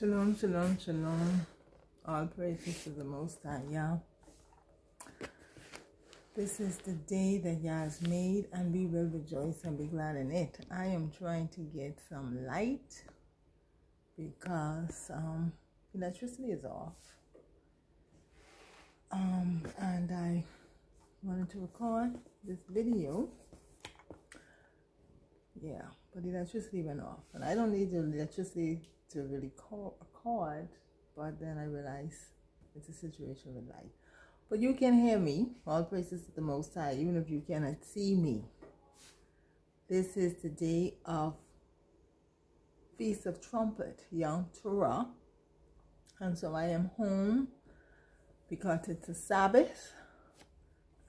Shalom, shalom, shalom. All praises to the Most High, Yah. This is the day that Yah has made, and we will rejoice and be glad in it. I am trying to get some light because um, electricity is off. Um, and I wanted to record this video. Yeah, but the electricity went off, and I don't need the electricity to really call, record, but then I realized it's a situation with light. But you can hear me. All praises to the Most High, even if you cannot see me. This is the day of Feast of Trumpet, Yom Teruah. And so I am home because it's a Sabbath.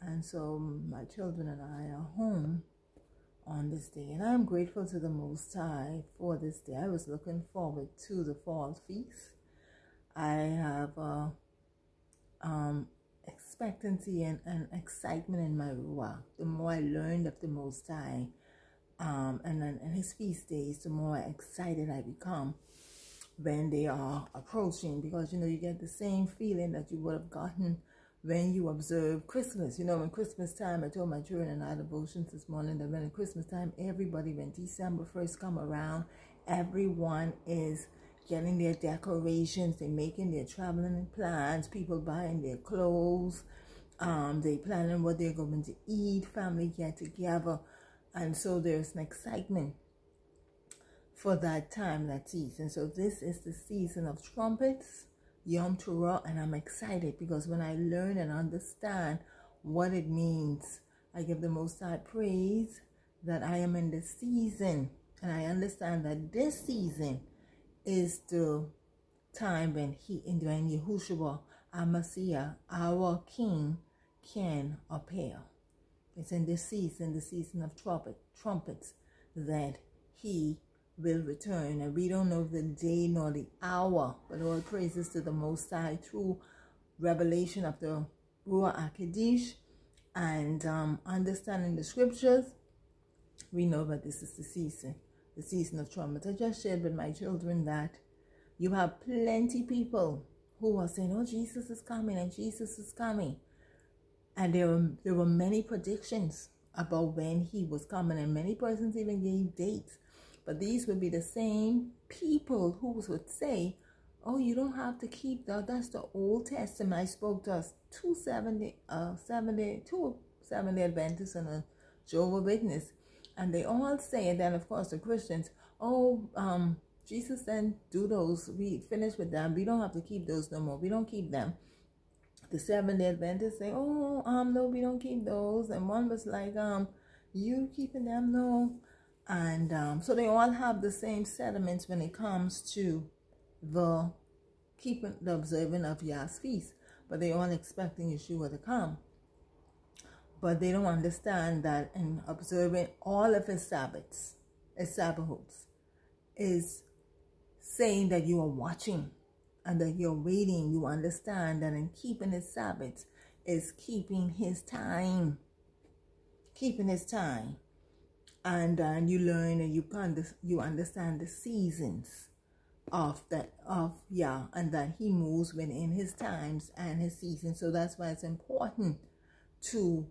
And so my children and I are home on this day. And I am grateful to the Most High for this day. I was looking forward to the fall feast. I have uh, um, expectancy and, and excitement in my ruach. The more I learned of the Most High um, and, and His feast days, the more excited I become when they are approaching because you know you get the same feeling that you would have gotten when you observe Christmas. You know, when Christmas time, I told my children in our devotions this morning that when Christmas time, everybody, when December 1st come around, everyone is getting their decorations, they're making their traveling plans, people buying their clothes, um, they planning what they're going to eat, family get together. And so there's an excitement for that time, that season. So this is the season of trumpets Yom Teruah, and I'm excited because when I learn and understand what it means, I give the Most High praise that I am in the season, and I understand that this season is the time when He, in when Yahushua, our Messiah, our King, can appear. It's in this season, the season of trumpet, trumpets, that He will return. And we don't know the day nor the hour, but all praises to the Most High through revelation of the Ruach HaKodesh and um, understanding the scriptures. We know that this is the season, the season of trumpets. I just shared with my children that you have plenty people who are saying, oh, Jesus is coming and Jesus is coming. And there were, there were many predictions about when he was coming and many persons even gave dates but these would be the same people who would say, oh, you don't have to keep that. That's the Old Testament. I spoke to us two 70, uh, 70, two 70 Adventists and a Jehovah Witness. And they all say, and then of course the Christians, oh, um, Jesus then do those. We finished with them. We don't have to keep those no more. We don't keep them. The Seventh Adventists say, oh, um, no, we don't keep those. And one was like, um, you keeping them? No. And um, so they all have the same sentiments when it comes to the keeping the observing of Yah's feast. But they all expecting Yeshua to come. But they don't understand that in observing all of his Sabbaths, his Sabbaths, is saying that you are watching and that you're waiting. You understand that in keeping his Sabbaths is keeping his time. Keeping his time and uh, and you learn and you can you understand the seasons of that of yeah and that he moves within his times and his seasons. So that's why it's important to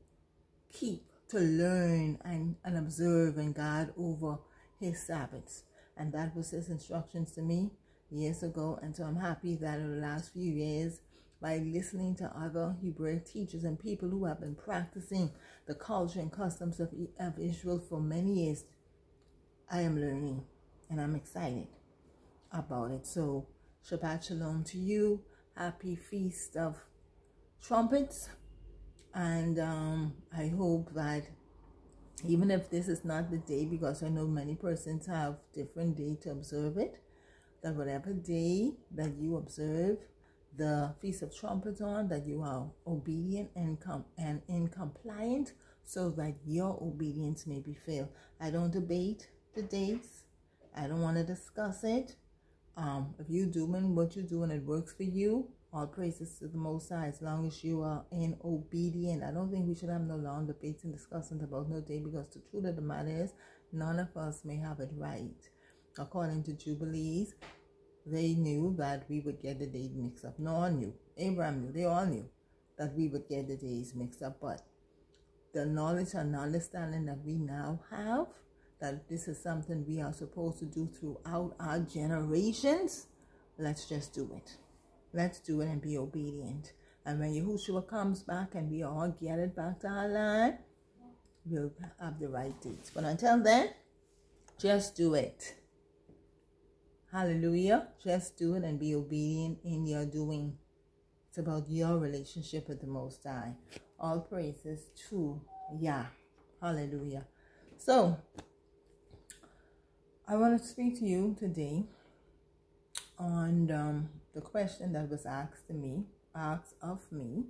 keep to learn and, and observe and guard over his sabbaths. And that was his instructions to me years ago. And so i'm happy that in the last few years by listening to other Hebrew teachers and people who have been practicing the culture and customs of, of Israel for many years, I am learning and I'm excited about it. So, Shabbat Shalom to you. Happy Feast of Trumpets. And um, I hope that even if this is not the day, because I know many persons have different day to observe it, that whatever day that you observe, the Feast of Trumpets on, that you are obedient and, com- and in compliant so that your obedience may be filled. I don't debate the dates. I don't want to discuss it. Um, if you're doing what you're doing, it works for you. All praises to the Most High as long as you are in obedient. I don't think we should have no long debates and discussions about no day because the truth of the matter is none of us may have it right. According to Jubilees, they knew that we would get the date mixed up. No one knew. Abraham knew. They all knew that we would get the days mixed up. But the knowledge and understanding that we now have, that this is something we are supposed to do throughout our generations, let's just do it. Let's do it and be obedient. And when Yahushua comes back and we all get it back to our land, we'll have the right dates. But until then, just do it. Hallelujah. Just do it and be obedient in your doing. It's about your relationship with the Most High. All praises to Yah. Hallelujah. So, I want to speak to you today on um, the question that was asked to me, asked of me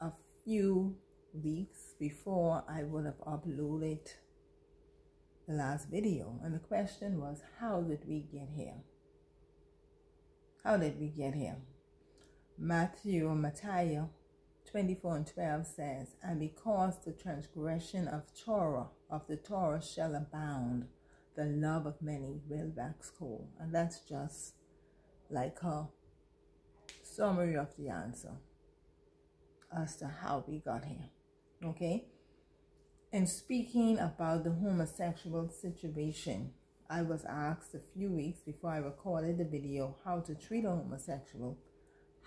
a few weeks before I would have uploaded the last video. And the question was, how did we get here? How did we get here? Matthew, Matthew 24 and 12 says, And because the transgression of Torah, of the Torah shall abound, the love of many will wax cold. And that's just like a summary of the answer as to how we got here. Okay? And speaking about the homosexual situation, I was asked a few weeks before I recorded the video how to treat a homosexual.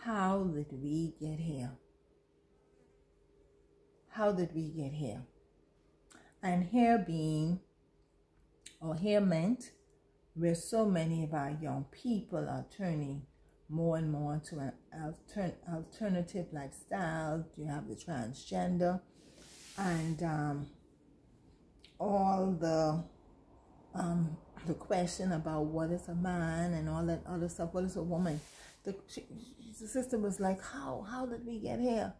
How did we get here? How did we get here? And here being, or here meant, where so many of our young people are turning more and more to an altern- alternative lifestyle. You have the transgender and um, all the um, the question about what is a man and all that other stuff. What is a woman? The, she, the sister was like, "How? How did we get here?"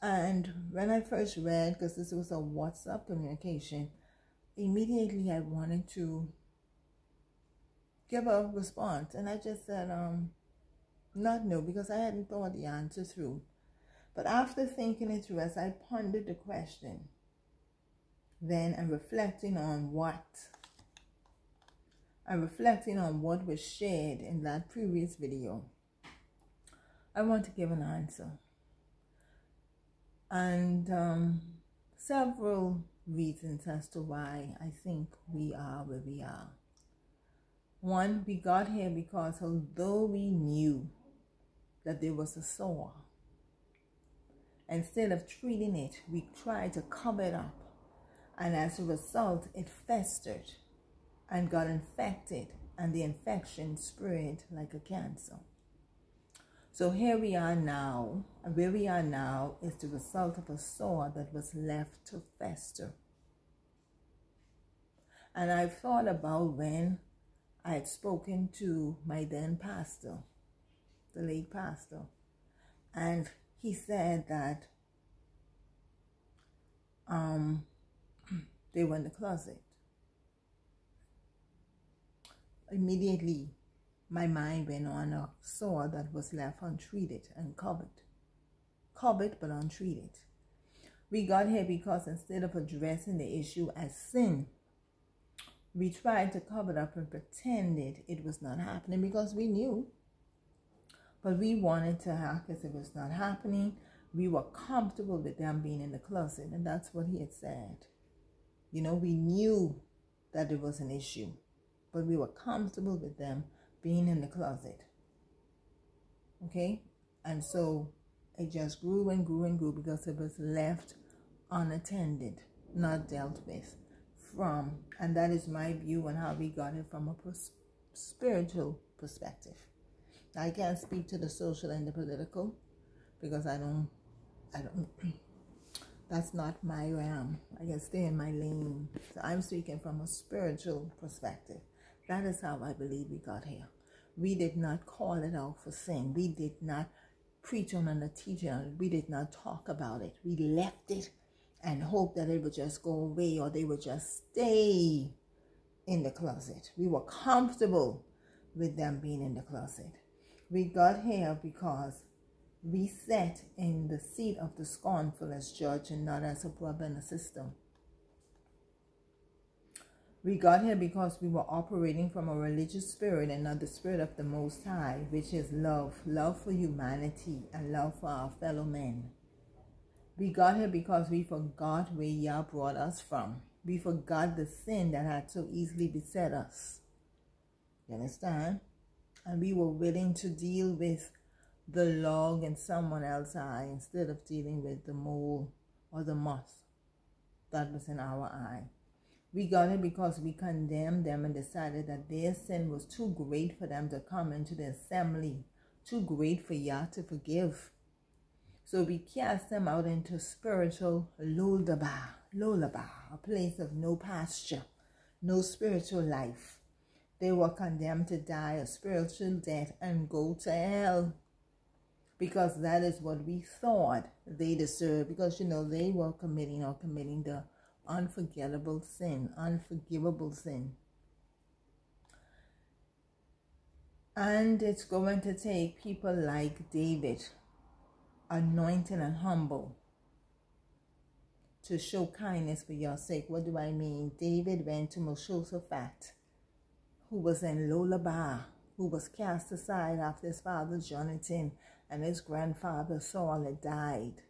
And when I first read, because this was a WhatsApp communication, immediately I wanted to give a response, and I just said, um, not no, because I hadn't thought the answer through. But after thinking it through, as I pondered the question, then and reflecting on what and reflecting on what was shared in that previous video, I want to give an answer. And um, several reasons as to why I think we are where we are. One, we got here because although we knew that there was a sore. Instead of treating it, we tried to cover it up. And as a result, it festered and got infected, and the infection spread like a cancer. So here we are now, and where we are now is the result of a sore that was left to fester. And I've thought about when I had spoken to my then pastor the late pastor, and he said that um, they were in the closet. Immediately, my mind went on a sore that was left untreated and covered. Covered but untreated. We got here because instead of addressing the issue as sin, we tried to cover it up and pretended it was not happening because we knew but we wanted to act as it was not happening. We were comfortable with them being in the closet, and that's what he had said. You know, we knew that it was an issue, but we were comfortable with them being in the closet. Okay? And so it just grew and grew and grew because it was left unattended, not dealt with from. And that is my view on how we got it from a pers- spiritual perspective. I can't speak to the social and the political because I don't, I don't, that's not my realm. I can stay in my lane. So I'm speaking from a spiritual perspective. That is how I believe we got here. We did not call it out for sin. We did not preach on it, teach on it. We did not talk about it. We left it and hoped that it would just go away or they would just stay in the closet. We were comfortable with them being in the closet. We got here because we sat in the seat of the scornful as judge and not as a brother and a sister. We got here because we were operating from a religious spirit and not the spirit of the Most High, which is love, love for humanity and love for our fellow men. We got here because we forgot where Yah brought us from. We forgot the sin that had so easily beset us. You understand? And we were willing to deal with the log in someone else's eye instead of dealing with the mole or the moth that was in our eye. We got it because we condemned them and decided that their sin was too great for them to come into the assembly, too great for Yah to forgive. So we cast them out into spiritual lullaby, lullaby, a place of no pasture, no spiritual life. They were condemned to die a spiritual death and go to hell because that is what we thought they deserved because you know they were committing or committing the unforgettable sin, unforgivable sin. And it's going to take people like David, anointed and humble, to show kindness for your sake. What do I mean? David went to Meshosaphat, who was in Lodabar, who was cast aside after his father Jonathan and his grandfather Saul had died.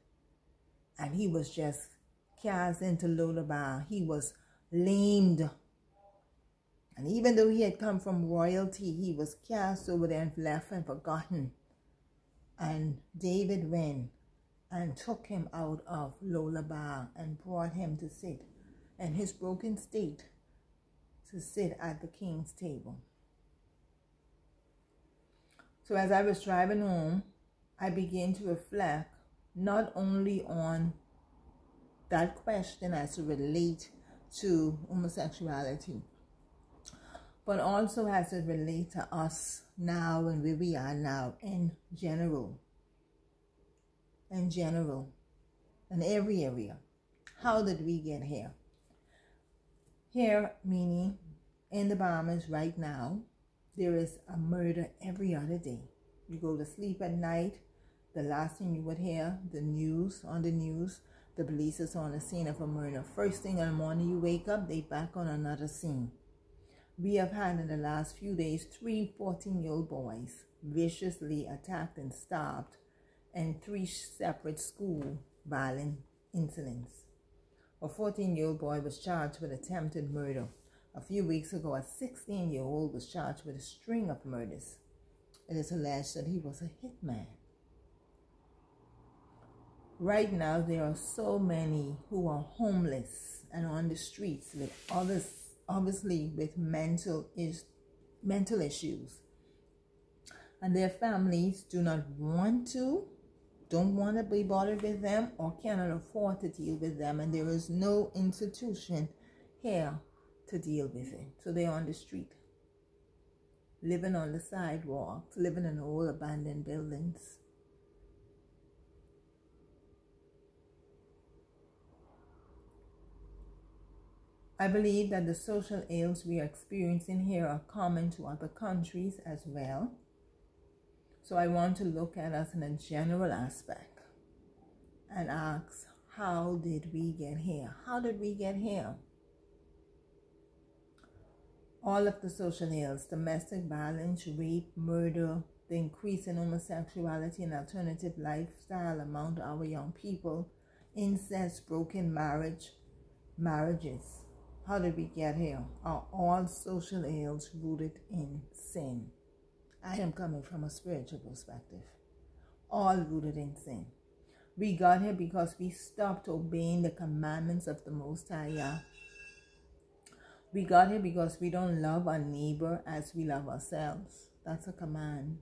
And he was just cast into Lodabar. He was lamed. And even though he had come from royalty, he was cast over there and left and forgotten. And David went and took him out of Lodabar and brought him to sit in his broken state to sit at the king's table. So as I was driving home, I began to reflect not only on that question as to relate to homosexuality, but also as it relate to us now and where we are now in general. In general, in every area. How did we get here? Here, meaning in the Bahamas right now, there is a murder every other day. You go to sleep at night, the last thing you would hear, the news on the news, the police is on the scene of a murder. First thing in the morning you wake up, they back on another scene. We have had in the last few days three 14-year-old boys viciously attacked and stabbed and three separate school violent incidents. A 14-year-old boy was charged with attempted murder. A few weeks ago, a 16-year-old was charged with a string of murders. It is alleged that he was a hitman. Right now, there are so many who are homeless and on the streets with others, obviously with mental is mental issues, and their families do not want to, don't want to be bothered with them, or cannot afford to deal with them, and there is no institution here to deal with it. So they're on the street, living on the sidewalks, living in old abandoned buildings I believe that the social ills we are experiencing here are common to other countries as well. So I want to look at us in a general aspect and ask, how did we get here? How did we get here? All of the social ills, domestic violence, rape, murder, the increase in homosexuality and alternative lifestyle among our young people, incest, broken marriage, marriages, how did we get here? Are all social ills rooted in sin? I am coming from a spiritual perspective. All rooted in sin. We got here because we stopped obeying the commandments of the Most High. We got here because we don't love our neighbor as we love ourselves. That's a command.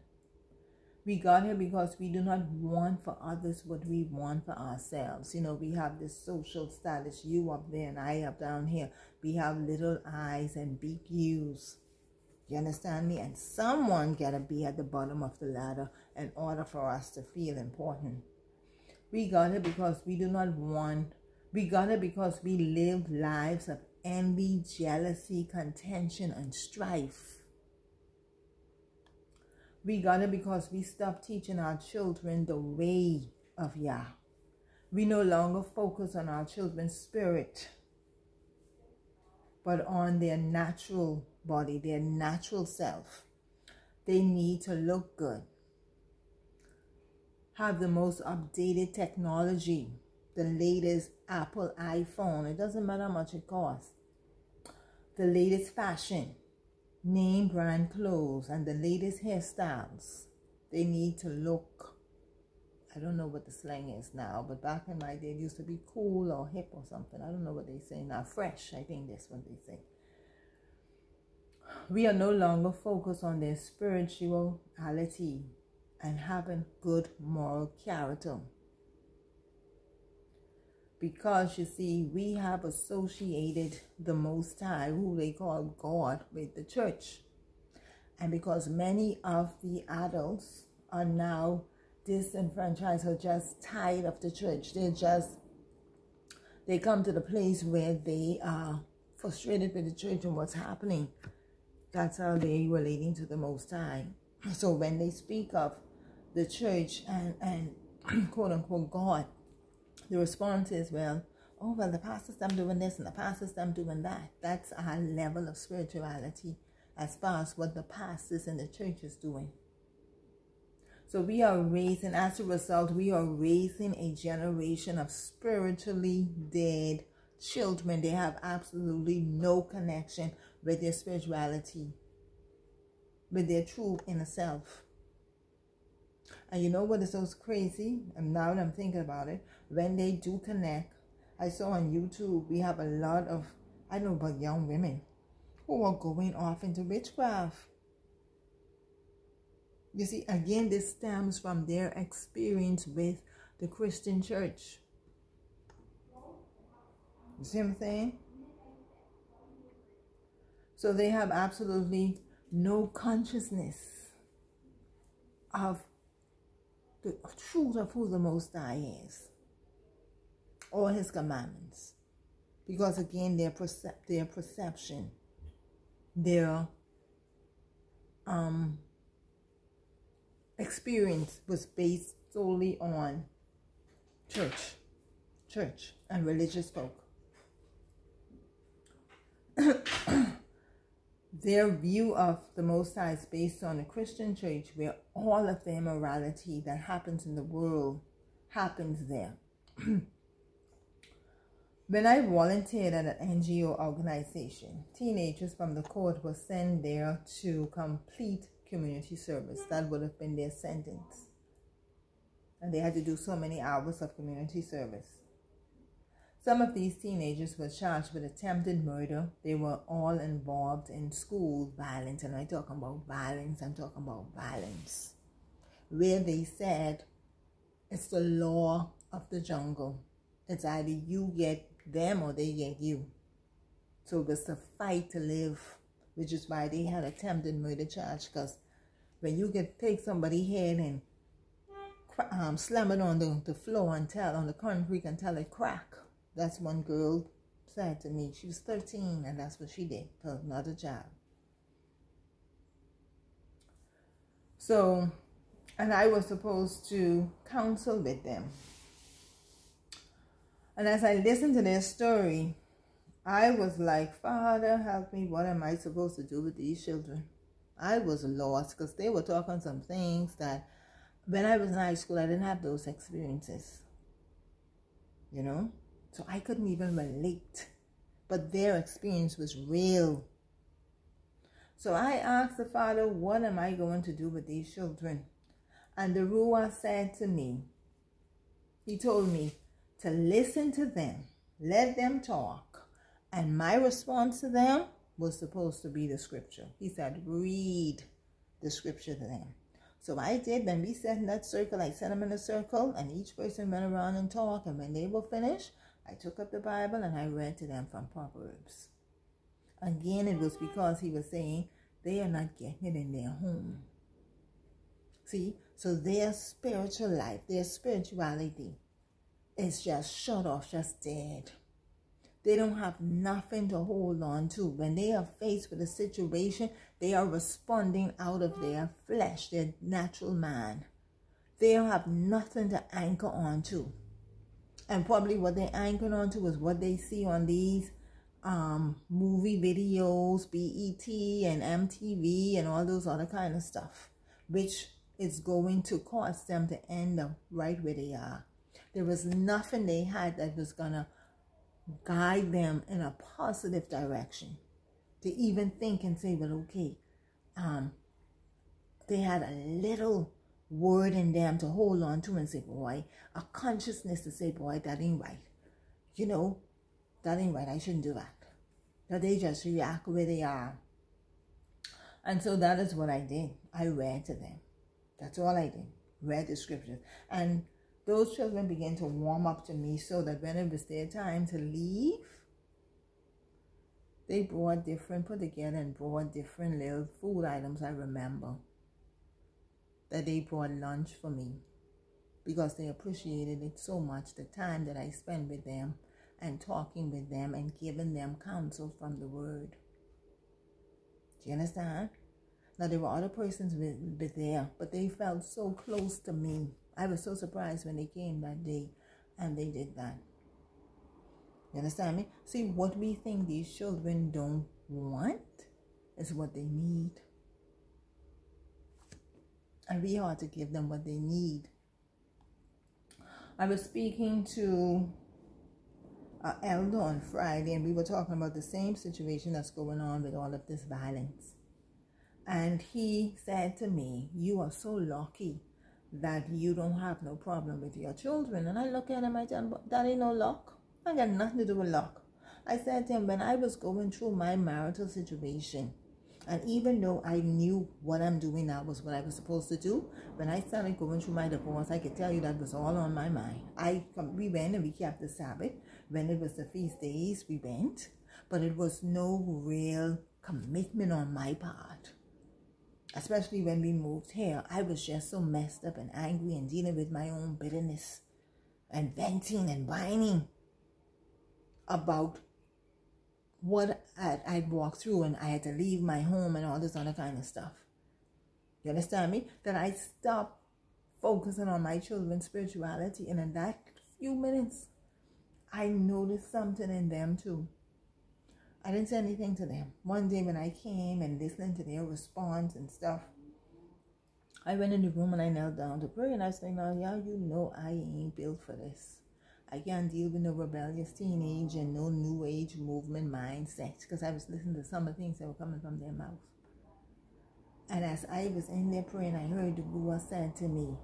We got here because we do not want for others what we want for ourselves. You know, we have this social status, you up there and I up down here. We have little eyes and big U's. You understand me? And someone gotta be at the bottom of the ladder in order for us to feel important. We got it because we do not want, we got it because we live lives of envy, jealousy, contention, and strife. We got it because we stopped teaching our children the way of Yah. We no longer focus on our children's spirit. but on their natural body, their natural self. They need to look good, have the most updated technology, the latest Apple iPhone. It doesn't matter how much it costs. The latest fashion, name brand clothes, and the latest hairstyles. They need to look I don't know what the slang is now, but back in my day, it used to be cool or hip or something. I don't know what they say now. Fresh, I think that's what they say. We are no longer focused on their spirituality and having good moral character. Because you see, we have associated the Most High, who they call God, with the church. And because many of the adults are now disenfranchised or just tired of the church. They're just, they come to the place where they are frustrated with the church and what's happening. That's how they relating to the Most High. So when they speak of the church and, and quote unquote God, the response is, well, oh, well, the pastors, them doing this and the pastors, them doing that. That's our level of spirituality as far as what the pastors and the church is doing. So we are raising, as a result, we are raising a generation of spiritually dead children. They have absolutely no connection with their spirituality, with their true inner self. And you know what is so crazy? And now that I'm thinking about it, when they do connect, I saw on YouTube, we have a lot of, I know about young women who are going off into witchcraft you see, again, this stems from their experience with the Christian church. You see what I'm saying? So they have absolutely no consciousness of the truth of who the Most High is or His commandments. Because again, their, percep- their perception, their um, experience was based solely on church, church and religious folk. Their view of the Most High is based on a Christian church where all of the immorality that happens in the world happens there. when I volunteered at an NGO organization, teenagers from the court were sent there to complete community service. That would have been their sentence. And they had to do so many hours of community service. Some of these teenagers were charged with attempted murder. They were all involved in school violence. And I'm talking about violence, I'm talking about violence. Where they said it's the law of the jungle. It's either you get them or they get you. So it was a fight to live which is why they had attempted murder charge because when you get take somebody's head and um, slam it on the, the floor and tell on the concrete and tell it crack. That's one girl said to me. She was 13 and that's what she did to another child. So, and I was supposed to counsel with them. And as I listened to their story, I was like, Father, help me. What am I supposed to do with these children? I was lost because they were talking some things that when I was in high school, I didn't have those experiences. You know? So I couldn't even relate. But their experience was real. So I asked the Father, what am I going to do with these children? And the Ruah said to me, he told me to listen to them, let them talk, and my response to them was supposed to be the scripture. He said, read the scripture to them. So I did. When we sat in that circle, I set them in a circle, and each person went around and talked. And when they were finished, I took up the Bible and I read to them from Proverbs. Again, it was because he was saying they are not getting it in their home. See? So their spiritual life, their spirituality is just shut off, just dead. They don't have nothing to hold on to. When they are faced with a situation, they are responding out of their flesh, their natural man. They don't have nothing to anchor on to. And probably what they're anchoring onto is what they see on these um, movie videos, BET and MTV and all those other kind of stuff, which is going to cause them to end up right where they are. There was nothing they had that was going to guide them in a positive direction to even think and say, well, okay, um, they had a little word in them to hold on to and say, boy, a consciousness to say, boy, that ain't right. You know, that ain't right. I shouldn't do that. That they just react where they are. And so that is what I did. I read to them. That's all I did. Read the scriptures. And those children began to warm up to me so that when it was their time to leave, they brought different, put together and brought different little food items. I remember that they brought lunch for me because they appreciated it so much the time that I spent with them and talking with them and giving them counsel from the word. Do you understand? Now there were other persons with, with there, but they felt so close to me. I was so surprised when they came that day and they did that. You understand me? See, what we think these children don't want is what they need. And we ought to give them what they need. I was speaking to an elder on Friday, and we were talking about the same situation that's going on with all of this violence. And he said to me, You are so lucky that you don't have no problem with your children. And I look at him, I tell him, That ain't no luck. I got nothing to do with luck. I said to him, When I was going through my marital situation, and even though I knew what I'm doing now was what I was supposed to do, when I started going through my divorce, I could tell you that was all on my mind. I we went and we kept the Sabbath. When it was the feast days, we went, but it was no real commitment on my part. Especially when we moved here, I was just so messed up and angry and dealing with my own bitterness and venting and whining about what I'd, I'd walked through and I had to leave my home and all this other kind of stuff. You understand me? That I stopped focusing on my children's spirituality and in that few minutes, I noticed something in them too. I didn't say anything to them. One day when I came and listening to their response and stuff, I went in the room and I knelt down to pray and I was said, now, yeah, you know I ain't built for this. I can't deal with no rebellious teenage and no new age movement mindset because I was listening to some of the things that were coming from their mouth. And as I was in there praying, I heard the Buddha said to me,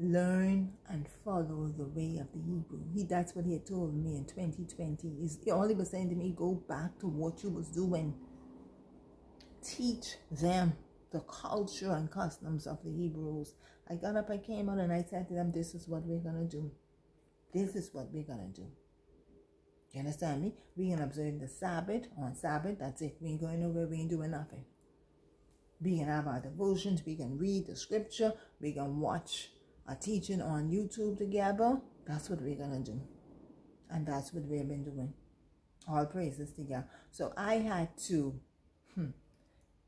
learn and follow the way of the Hebrew. He that's what he had told me in 2020. He's, all he was saying to me, go back to what you was doing. Teach them the culture and customs of the Hebrews. I got up, I came out, and I said to them, this is what we're going to do. This is what we're going to do. You understand me? We can observe the Sabbath on Sabbath. That's it. We ain't going nowhere. We ain't doing nothing. We can have our devotions. We can read the scripture. We can watch a teaching on YouTube together. That's what we're going to do. And that's what we've been doing. All praises to God. So I had to hmm,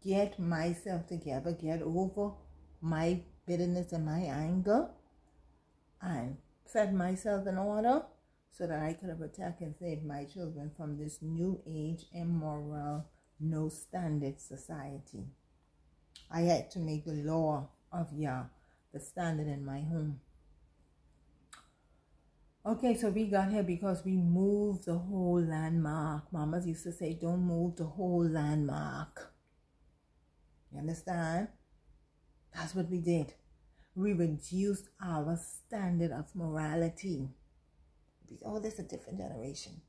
get myself together, get over my bitterness and my anger, and set myself in order so that I could protect and saved my children from this new age, immoral, no standard society. I had to make the law of Yah the standard in my home. Okay, so we got here because we moved the whole landmark. Mamas used to say, don't move the whole landmark. You understand? That's what we did we reduced our standard of morality. Oh, this is a different generation.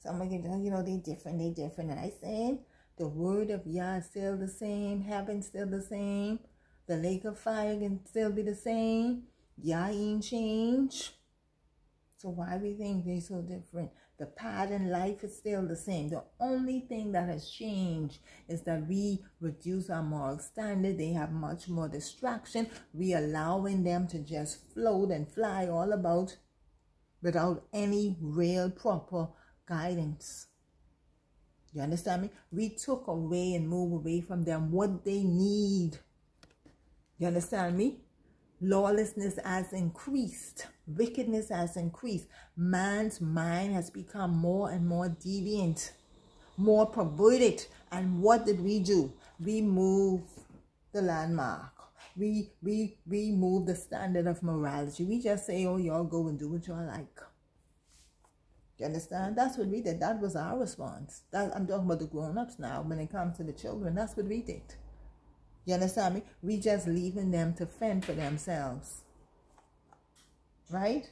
So I'm of you know, they different, they different. And I said, the word of Yah is still the same, heaven still the same, the lake of fire can still be the same. Yah ain't change. So why we think they're so different? The pattern life is still the same. The only thing that has changed is that we reduce our moral standard. They have much more distraction. We allowing them to just float and fly all about without any real proper guidance. You understand me? We took away and move away from them what they need. You understand me? Lawlessness has increased. Wickedness has increased. Man's mind has become more and more deviant, more perverted. And what did we do? We move the landmark. We we we move the standard of morality. We just say, oh, y'all go and do what y'all like. You understand? That's what we did. That was our response. That, I'm talking about the grown-ups now. When it comes to the children, that's what we did. You understand me? We just leaving them to fend for themselves. Right?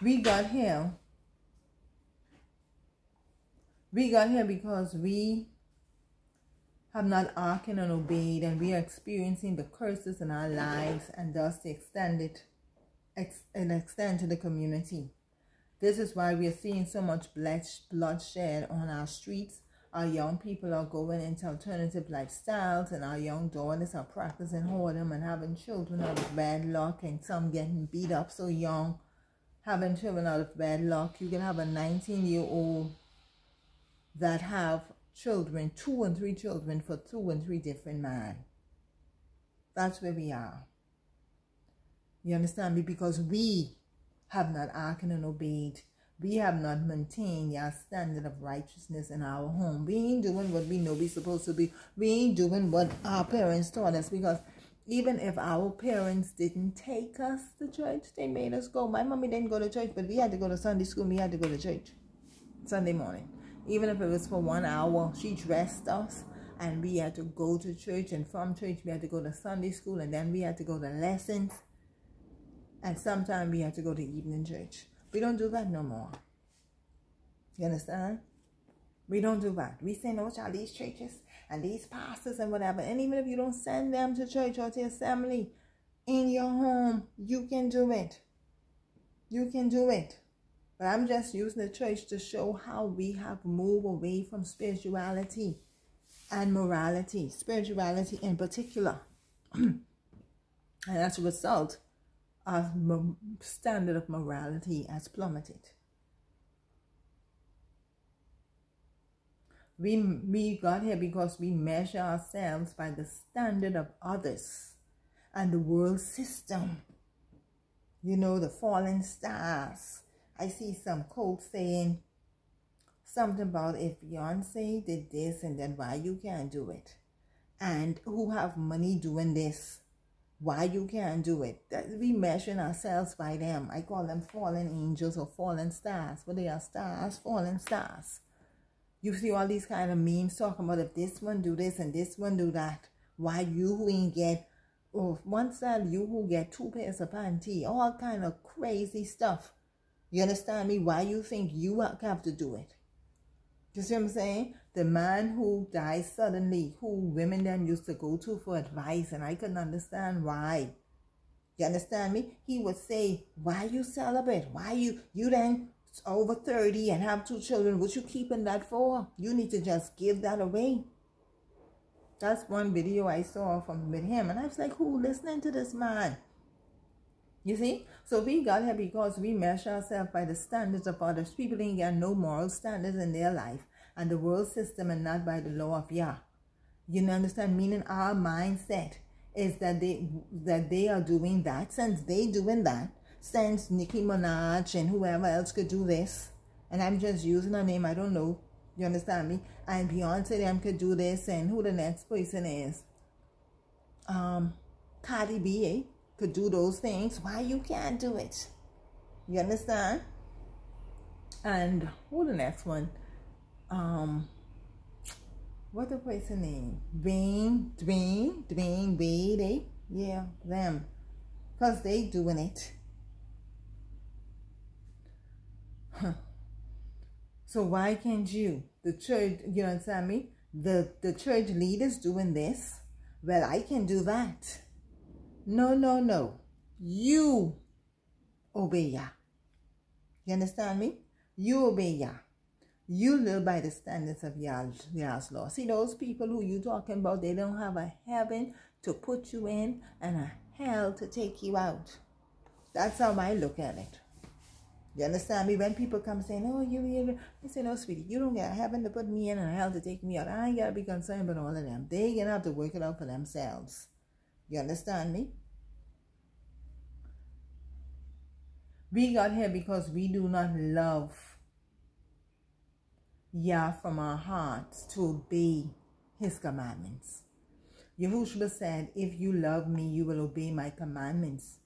We got here. We got here because we have not hearkened and obeyed, and we are experiencing the curses in our lives, and thus the extended ex- and extend to the community. This is why we are seeing so much bloodshed on our streets our young people are going into alternative lifestyles, and our young daughters are practicing whoredom and having children out of bad luck, and some getting beat up so young, having children out of bad luck. You can have a 19 year old that have children, two and three children for two and three different men. That's where we are. You understand me? Because we have not acted and obeyed we have not maintained our standard of righteousness in our home. We ain't doing what we know we're supposed to be. We ain't doing what our parents taught us because even if our parents didn't take us to church, they made us go. My mommy didn't go to church, but we had to go to Sunday school. We had to go to church Sunday morning. Even if it was for one hour, she dressed us and we had to go to church. And from church, we had to go to Sunday school and then we had to go to lessons. And sometimes we had to go to evening church. We don't do that no more. You understand? We don't do that. We say, no, child, these churches and these pastors and whatever. And even if you don't send them to church or to assembly in your home, you can do it. You can do it. But I'm just using the church to show how we have moved away from spirituality and morality, spirituality in particular. and as a result, our standard of morality has plummeted. We, we got here because we measure ourselves by the standard of others and the world system. You know, the fallen stars. I see some quotes saying something about if Beyonce did this and then why you can't do it. And who have money doing this why you can't do it. That we measuring ourselves by them. I call them fallen angels or fallen stars, but they are stars, fallen stars. You see all these kind of memes talking about if this one do this and this one do that. Why you who ain't get oh one side you who get two pairs of panty, all kind of crazy stuff. You understand me? Why you think you have to do it? You see what I'm saying? The man who died suddenly, who women then used to go to for advice, and I couldn't understand why. You understand me? He would say, Why you celebrate? Why you you then over 30 and have two children? What you keeping that for? You need to just give that away. That's one video I saw from with him, and I was like, Who listening to this man? You see? So we got here because we measure ourselves by the standards of others. People ain't got no moral standards in their life and the world system and not by the law of Yah. You understand? Meaning our mindset is that they that they are doing that. Since they doing that, since Nicki Minaj and whoever else could do this, and I'm just using a name, I don't know. You understand me? And Beyonce them could do this, and who the next person is? Um, Cardi B, eh? could do those things, why you can't do it? You understand? And who the next one? Um, what the person name? Dwayne, Dwayne, Dwayne eh? Yeah, them. Cause they doing it. Huh. So why can't you? The church, you understand me? The the church leaders doing this. Well, I can do that. No, no, no. You obey Yah. You understand me? You obey Yah. You live by the standards of Yah's, Yah's law. See, those people who you talking about, they don't have a heaven to put you in and a hell to take you out. That's how I look at it. You understand me? When people come saying, oh, you, you, I say, no, sweetie, you don't get a heaven to put me in and a hell to take me out. I ain't got to be concerned about all of them. They gonna have to work it out for themselves. You understand me? We got here because we do not love Yah from our hearts to obey his commandments. Yahushua said, if you love me, you will obey my commandments.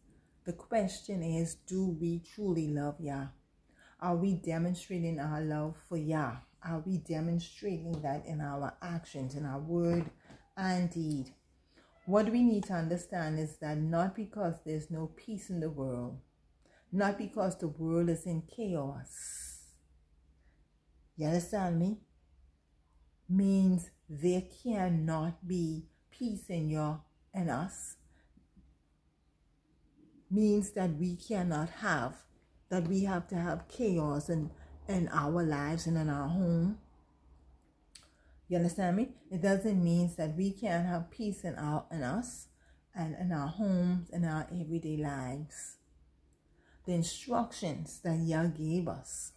The question is, do we truly love Yah? Are we demonstrating our love for Yah? Are we demonstrating that in our actions, in our word and deed? What we need to understand is that not because there's no peace in the world, not because the world is in chaos, you understand me? Means there cannot be peace in your and us means that we cannot have, that we have to have chaos in, in our lives and in our home. You understand me? It doesn't mean that we can't have peace in our in us and in our homes and our everyday lives. The instructions that Yah gave us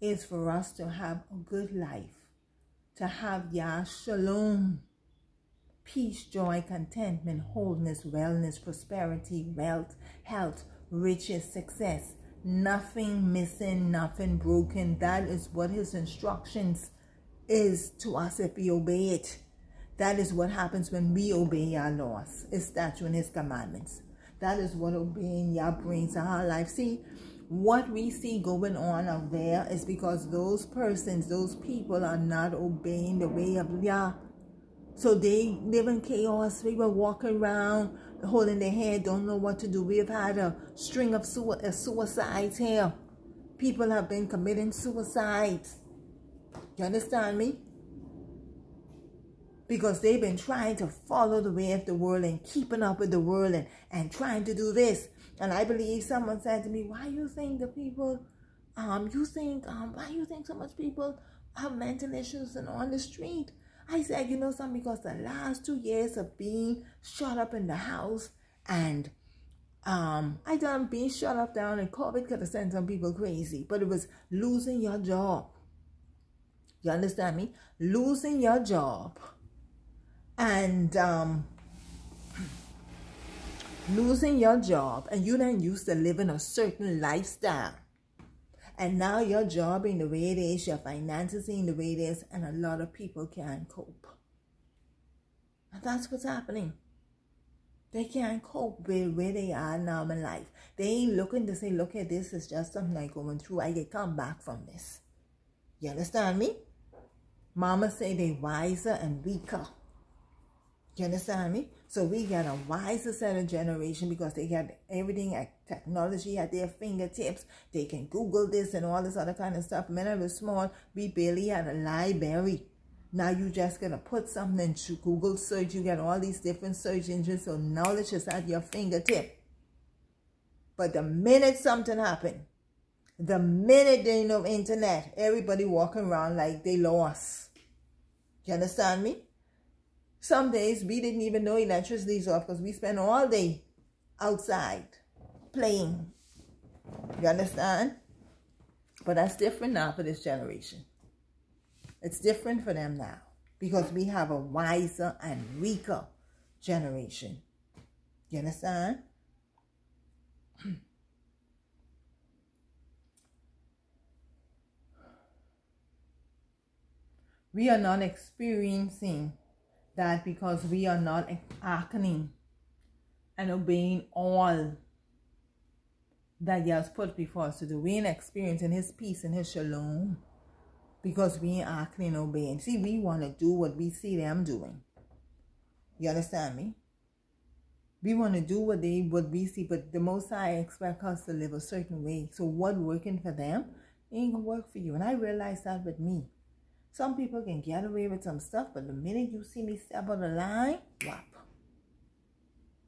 is for us to have a good life, to have Yah Shalom peace, joy, contentment, wholeness, wellness, prosperity, wealth, health, riches, success. Nothing missing, nothing broken. That is what his instructions is to us if we obey it. That is what happens when we obey our laws, his statute and his commandments. That is what obeying Yah brings to our life. See, what we see going on out there is because those persons, those people are not obeying the way of Yah. So they live in chaos. People walking around holding their head, don't know what to do. We've had a string of su uh, suicides here. People have been committing suicides. You understand me? Because they've been trying to follow the way of the world and keeping up with the world and, and trying to do this. And I believe someone said to me, why you think the people, um, you think, um, why you think so much people have mental issues and on the street? I said, you know something, because the last two years of being shut up in the house and um, I done being shut up down and COVID could have sent some people crazy, but it was losing your job. You understand me? Losing your job and um, losing your job and you then used to living a certain lifestyle and now your job in the way it is, your finances in the way it is, and a lot of people can't cope. And that's what's happening. They can't cope with where they are now in life. They ain't looking to say, look at this, it's just something I'm going through. I get come back from this. You understand me? Mama say they wiser and weaker. You understand me? So we got a wiser set of generation because they got everything at technology at their fingertips. They can Google this and all this other kind of stuff. When I was small, we barely had a library. Now you just gonna put something into Google search. You get all these different search engines, so knowledge is at your fingertip. But the minute something happened, the minute they know internet, everybody walking around like they lost. You understand me? Some days we didn't even know electricity is off because we spent all day outside playing. You understand? But that's different now for this generation. It's different for them now because we have a wiser and weaker generation. You understand? we are not experiencing that because we are not acting and obeying all that He has put before us to do. We ain't experiencing His peace and His shalom because we ain't acting and obeying. See, we want to do what we see them doing. You understand me? We want to do what they what we see, but the most I expect us to live a certain way. So what working for them ain't gonna work for you. And I realized that with me. Some people can get away with some stuff, but the minute you see me step on the line, whop.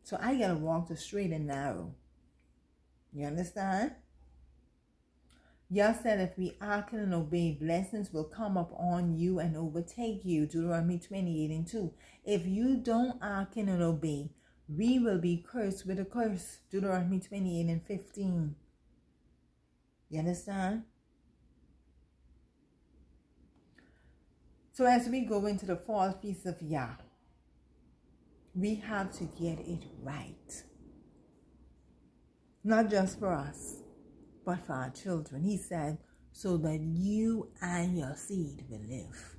So I gotta walk the straight and narrow. You understand? Yah said if we hearken and obey, blessings will come up on you and overtake you. Deuteronomy 28 and 2. If you don't hearken and obey, we will be cursed with a curse. Deuteronomy 28 and 15. You understand? So as we go into the fall feast of Yah, we have to get it right. Not just for us, but for our children. He said, so that you and your seed will live.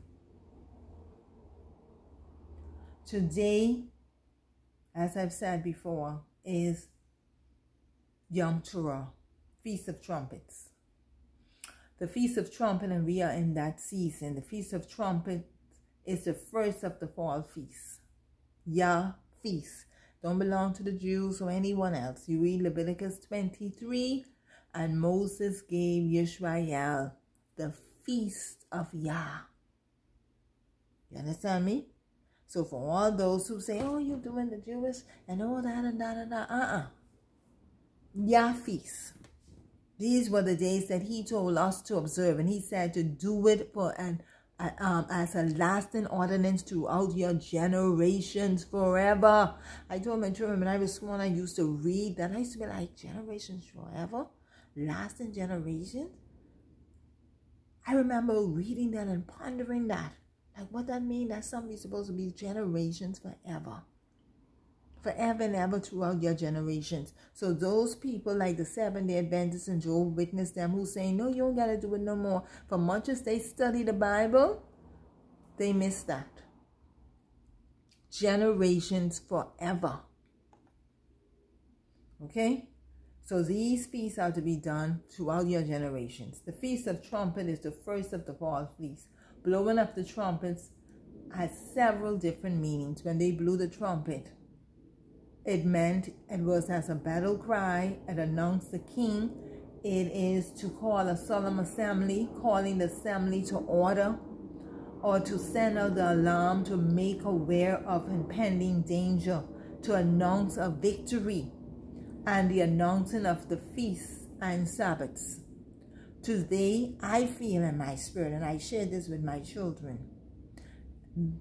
Today, as I've said before, is Yom Teruah, Feast of Trumpets. The Feast of Trumpet, and we are in that season. The Feast of Trumpet is the first of the fall feasts. Yah feast. Don't belong to the Jews or anyone else. You read Leviticus 23, and Moses gave Yisrael the feast of Yah. You understand me? So for all those who say, oh, you're doing the Jewish and all that and that and that, uh-uh. Yah feast. These were the days that he told us to observe, and he said to do it for an um, as a lasting ordinance throughout your generations forever. I told my children when I was small, I used to read that. I used to be like, generations forever? Lasting generations? I remember reading that and pondering that. Like, what that mean? That something's supposed to be generations forever forever and ever throughout your generations. So those people like the Seventh-day Adventists and Jehovah Witness them who say, no, you don't got to do it no more. For much as they study the Bible, they miss that. Generations forever. Okay? So these feasts are to be done throughout your generations. The Feast of Trumpet is the first of the fall feasts. Blowing up the trumpets has several different meanings. When they blew the trumpet, it meant it was as a battle cry. It announced the king. It is to call a solemn assembly, calling the assembly to order or to send out the alarm to make aware of impending danger, to announce a victory, and the announcing of the feasts and Sabbaths. Today, I feel in my spirit, and I share this with my children,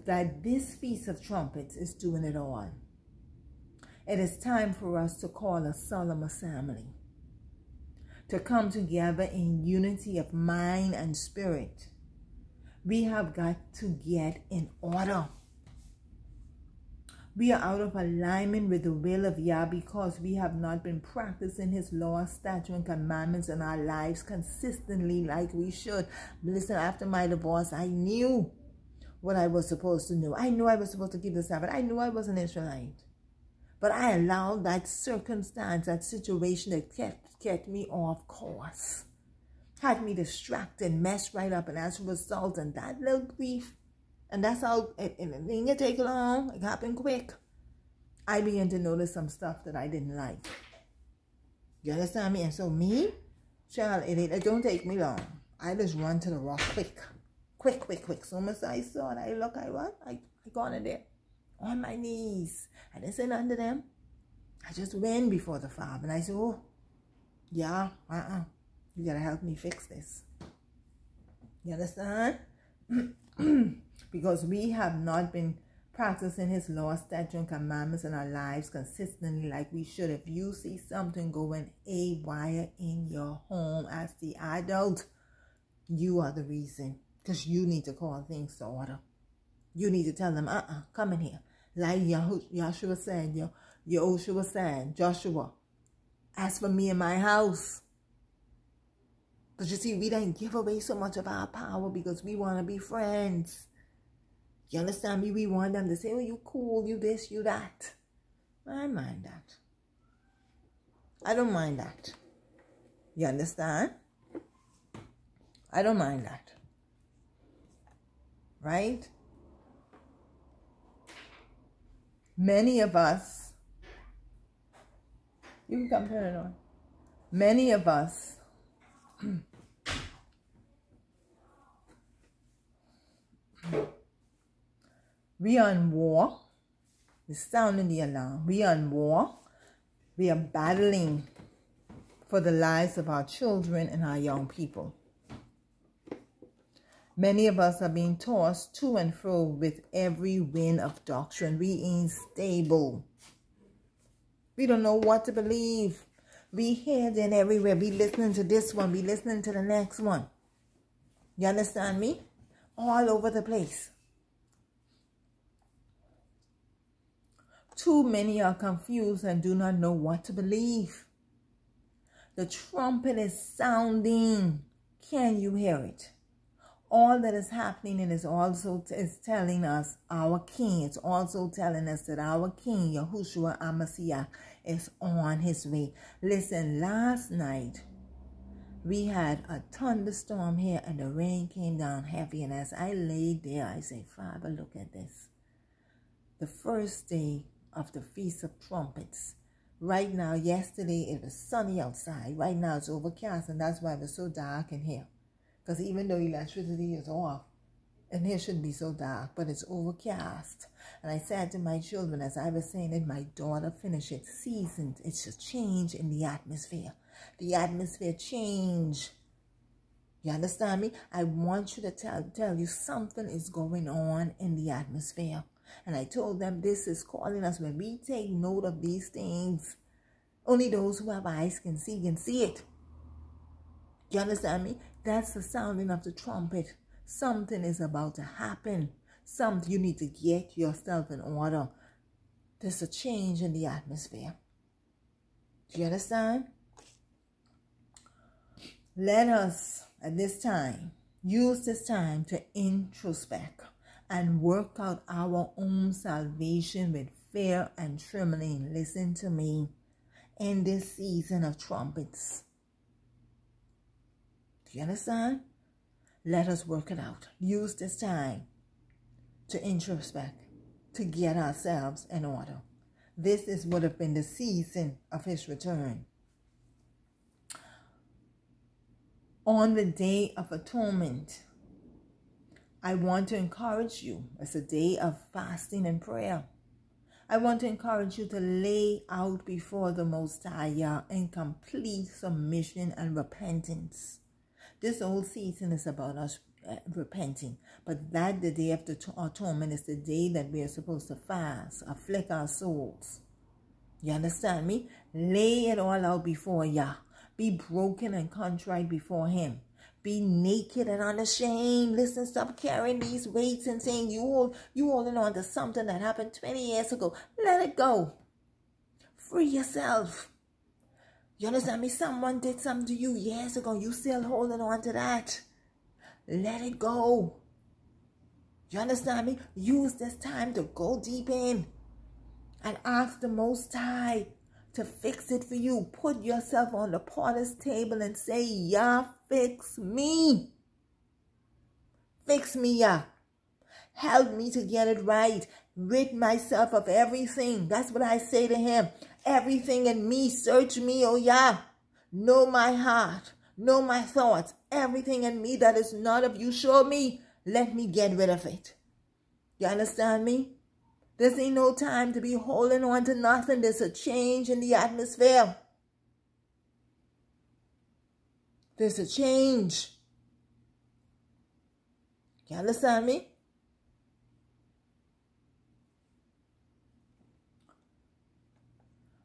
that this Feast of Trumpets is doing it all. It is time for us to call a solemn assembly, to come together in unity of mind and spirit. We have got to get in order. We are out of alignment with the will of Yah because we have not been practicing His law, statute, and commandments in our lives consistently like we should. Listen, after my divorce, I knew what I was supposed to know. I knew I was supposed to keep the Sabbath. I knew I was an Israelite. But I allowed that circumstance, that situation that kept, kept me off course. Had me distracted, messed right up, and as a result, and that little grief, and that's how it, it, didn't take long, it happened quick. I began to notice some stuff that I didn't like. You understand me? And so me, child, it, it, don't take me long. I just run to the rock quick. Quick, quick, quick. So much I saw it, I look, I run, I, I gone in there on my knees. I didn't say nothing to them. I just went before the Father and I said, oh, yeah, uh-uh. You got to help me fix this. You understand? because we have not been practicing his law, statutes, and commandments in our lives consistently like we should. If you see something going a wire in your home as the adult, you are the reason. Because you need to call things to order. You need to tell them, uh-uh, come in here. Like Yahshua said, Yahushua said, Joshua, as for me and my house. But you see, we don't give away so much of our power because we want to be friends. You understand me? We want them to say, oh, you cool, you this, you that. I mind that. I don't mind that. You understand? I don't mind that. Right? Many of us, you can come turn it on. Many of us we are in war. The sounding the alarm. We are in war. We are battling for the lives of our children and our young people. Many of us are being tossed to and fro with every wind of doctrine. We ain't stable. We don't know what to believe. We hear then everywhere. We listening to this one. We listening to the next one. You understand me? All over the place. Too many are confused and do not know what to believe. The trumpet is sounding. Can you hear it? All that is happening and is also is telling us our King. It's also telling us that our King, Yahushua Amasiah, is on his way. Listen, last night we had a thunderstorm here and the rain came down heavy. And as I laid there, I said, Father, look at this. The first day of the Feast of Trumpets. Right now, yesterday it was sunny outside. Right now it's overcast, and that's why it was so dark in here. Because even though electricity is off, and it shouldn't be so dark, but it's overcast. And I said to my children, as I was saying it, my daughter finished it, seasoned. It's a change in the atmosphere. The atmosphere change. You understand me? I want you to tell, tell you something is going on in the atmosphere. And I told them this is calling us when we take note of these things. Only those who have eyes can see can see it. You understand me? That's the sounding of the trumpet. Something is about to happen. Something you need to get yourself in order. There's a change in the atmosphere. Do you understand? Let us at this time use this time to introspect and work out our own salvation with fear and trembling. Listen to me in this season of trumpets. Do you understand? Let us work it out. Use this time to introspect, to get ourselves in order. This is would have been the season of his return. On the day of atonement, I want to encourage you. It's a day of fasting and prayer. I want to encourage you to lay out before the Most High in complete submission and repentance. This whole season is about us uh, repenting, but that the day of the atonement is the day that we are supposed to fast, afflict our souls. You understand me? Lay it all out before Yah. Be broken and contrite before Him be naked and unashamed. Listen, stop carrying these weights and saying you all you holding on to something that happened 20 years ago. Let it go. Free yourself. You understand me? Someone did something to you years ago. You still holding on to that. Let it go. You understand me? Use this time to go deep in and ask the Most High to fix it for you. Put yourself on the potter's table and say, Yah, fix me. Fix me, Yah. Help me to get it right. Rid myself of everything. That's what I say to him. Everything in me, search me, oh Yah. Know my heart. Know my thoughts. Everything in me that is not of you, show me. Let me get rid of it. You understand me? This ain't no time to be holding on to nothing. There's a change in the atmosphere. There's a change. You understand me?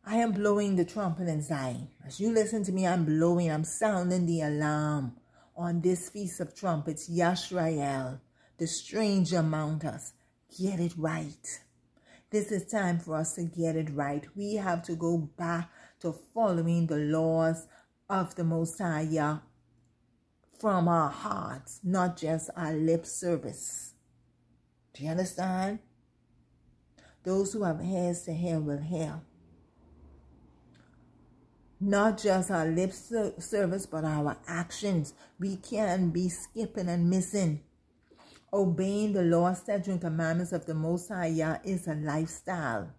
I am blowing the trumpet in Zion. As you listen to me, I'm blowing, I'm sounding the alarm on this Feast of Trumpets, Yashrael, the stranger among us. Get it right. This is time for us to get it right. We have to go back to following the laws of the Messiah from our hearts, not just our lip service. Do you understand? Those who have ears to hear will hear. Not just our lip service, but our actions. We can be skipping and missing Obeying the law, statutes, and commandments of the Most High Yah is a lifestyle.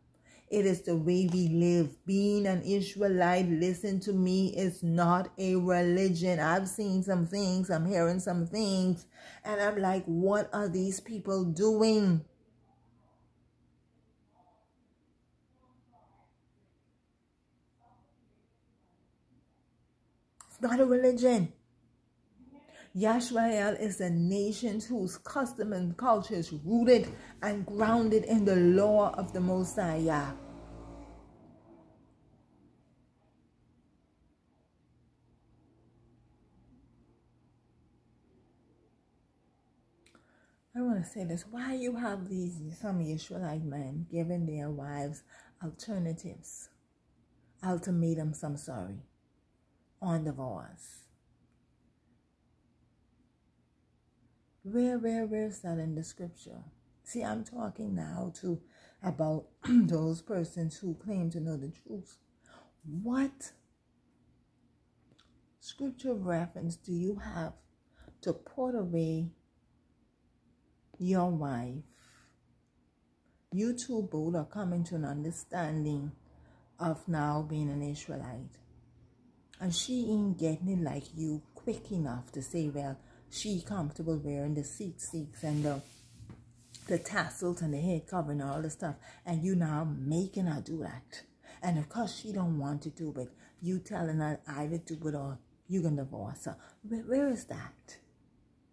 It is the way we live. Being an Israelite, listen to me, is not a religion. I've seen some things, I'm hearing some things, and I'm like, what are these people doing? not a religion. Yashrael is a nation whose custom and culture is rooted and grounded in the law of the Mosiah. I want to say this. Why you have these some Yeshua-like men giving their wives alternatives, ultimatums, I'm sorry on divorce? Where, where, where's that in the scripture? See, I'm talking now to about those persons who claim to know the truth. What scripture reference do you have to put away your wife? You two both are coming to an understanding of now being an Israelite. And she ain't getting it like you quick enough to say, well, she comfortable wearing the tzitzits and the the tassels and the head covering and all the stuff. And you now making her do that. And of course she don't want to do it. You telling her either do it or you gonna divorce her. Where, where is that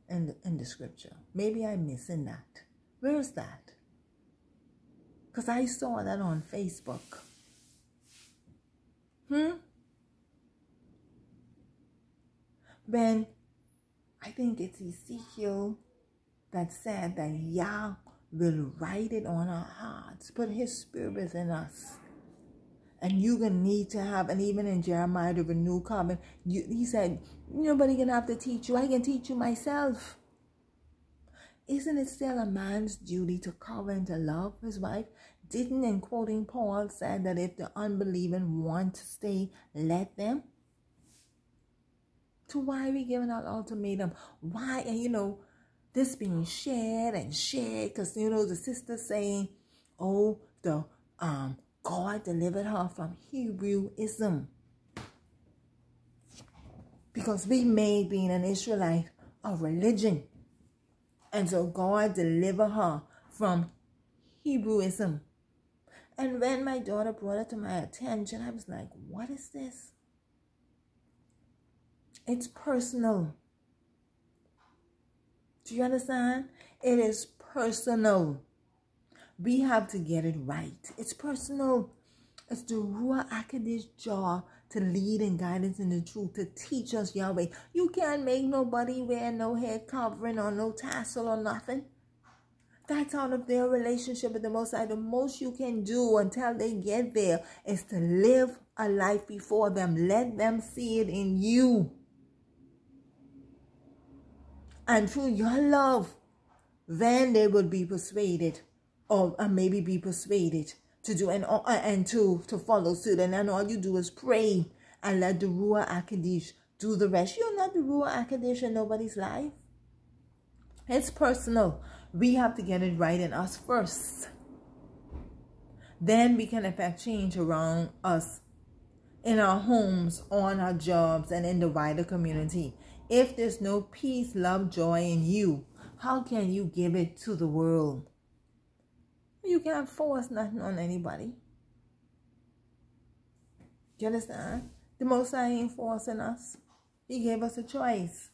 in the, in the scripture? Maybe i'm missing that. Where is that? Because i saw that on facebook. Hmm when I think it's Ezekiel that said that Yah will write it on our hearts, put his spirit within us. And you're going to need to have, and even in Jeremiah, the renewed covenant, you, he said, nobody going to have to teach you. I can teach you myself. Isn't it still a man's duty to cover and to love his wife? Didn't, in quoting Paul, said that if the unbelieving want to stay, let them? So why we giving out ultimatum? Why, and you know, this being shared and shared, because you know the sister saying, "Oh, the um God delivered her from Hebrewism," because we made being an Israelite a religion, and so God delivered her from Hebrewism. And when my daughter brought it to my attention, I was like, "What is this?" It's personal. Do you understand? It is personal. We have to get it right. It's personal. It's the Ruach HaKodesh job to lead and guide us in the truth, to teach us Yahweh. You can't make nobody wear no head covering or no tassel or nothing. That's out of their relationship with the Most High. The most you can do until they get there is to live a life before them. Let them see it in you and through your love, then they will be persuaded or, maybe be persuaded to do and, uh, and to, to follow suit. And then all you do is pray and let the Ruach HaKodesh do the rest. You're not the Ruach HaKodesh in nobody's life. It's personal. We have to get it right in us first. Then we can affect change around us in our homes, on our jobs, and in the wider community. If there's no peace, love, joy in you, how can you give it to the world? You can't force nothing on anybody. You understand? The Most High ain't forcing us. He gave us a choice.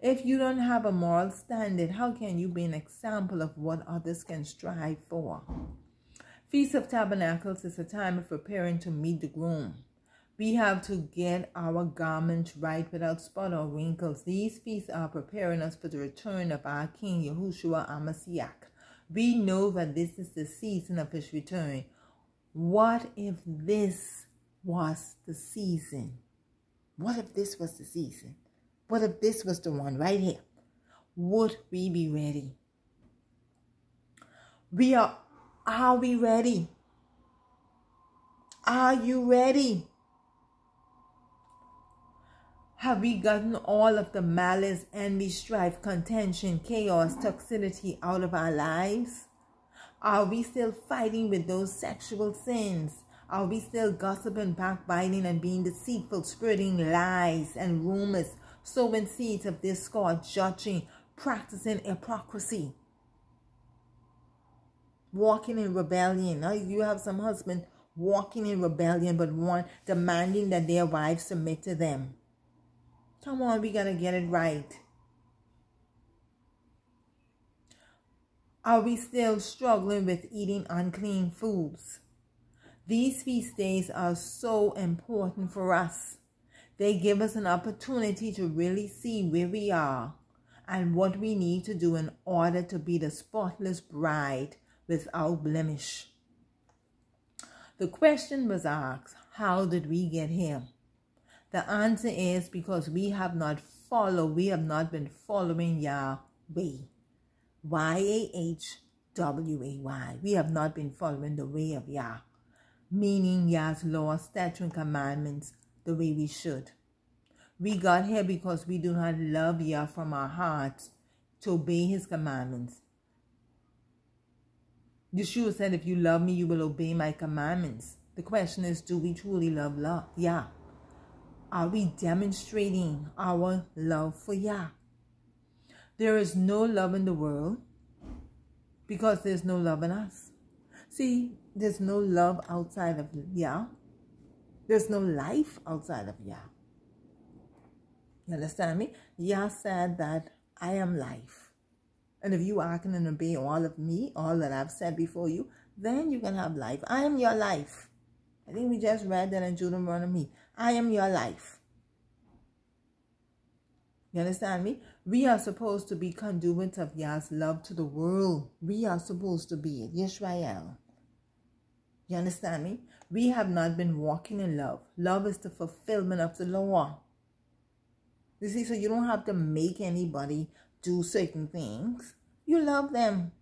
If you don't have a moral standard, how can you be an example of what others can strive for? Feast of Tabernacles is a time of preparing to meet the groom. We have to get our garments right without spot or wrinkles. These feasts are preparing us for the return of our King Yahushua Amasiach. We know that this is the season of his return. What if this was the season? What if this was the season? What if this was the one right here? Would we be ready? We are, are we ready? Are you ready? Have we gotten all of the malice, envy, strife, contention, chaos, toxicity out of our lives? Are we still fighting with those sexual sins? Are we still gossiping, backbiting, and being deceitful, spreading lies and rumors, sowing seeds of discord, judging, practicing hypocrisy? Walking in rebellion. Now you have some husband walking in rebellion, but one demanding that their wives submit to them. Come on, we got to get it right. Are we still struggling with eating unclean foods? These feast days are so important for us. They give us an opportunity to really see where we are and what we need to do in order to be the spotless bride without blemish. The question was asked, How did we get here? The answer is because we have not followed, we have not been following Yahweh. Y A H W A Y. We have not been following the way of Yah, meaning Yah's laws, statutes, and commandments the way we should. We got here because we do not love Yah from our hearts to obey his commandments. Yeshua said, If you love me, you will obey my commandments. The question is, do we truly love love? Yah? Are we demonstrating our love for Yah? There is no love in the world because there's no love in us. See, there's no love outside of Yah. There's no life outside of Yah. You understand me? Yah said that I am life. And if you hearken and obey all of me, all that I've said before you, then you can have life. I am your life. I think we just read that in Deuteronomy. I am your life. You understand me? We are supposed to be conduits of Yah's love to the world. We are supposed to be it. Yisrael. You understand me? We have not been walking in love. Love is the fulfillment of the law. You see, so you don't have to make anybody do certain things. You love them.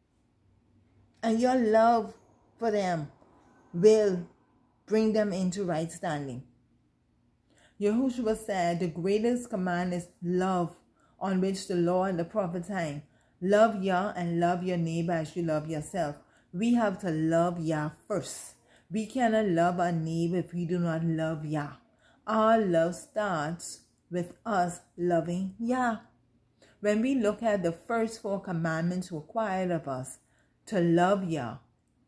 And your love for them will bring them into right standing. Yahushua said, The greatest command is love, on which the law and the prophets hang. Love Yah and love your neighbor as you love yourself. We have to love Yah first. We cannot love our neighbor if we do not love Yah. Our love starts with us loving Yah. When we look at the first four commandments required of us to love Yah,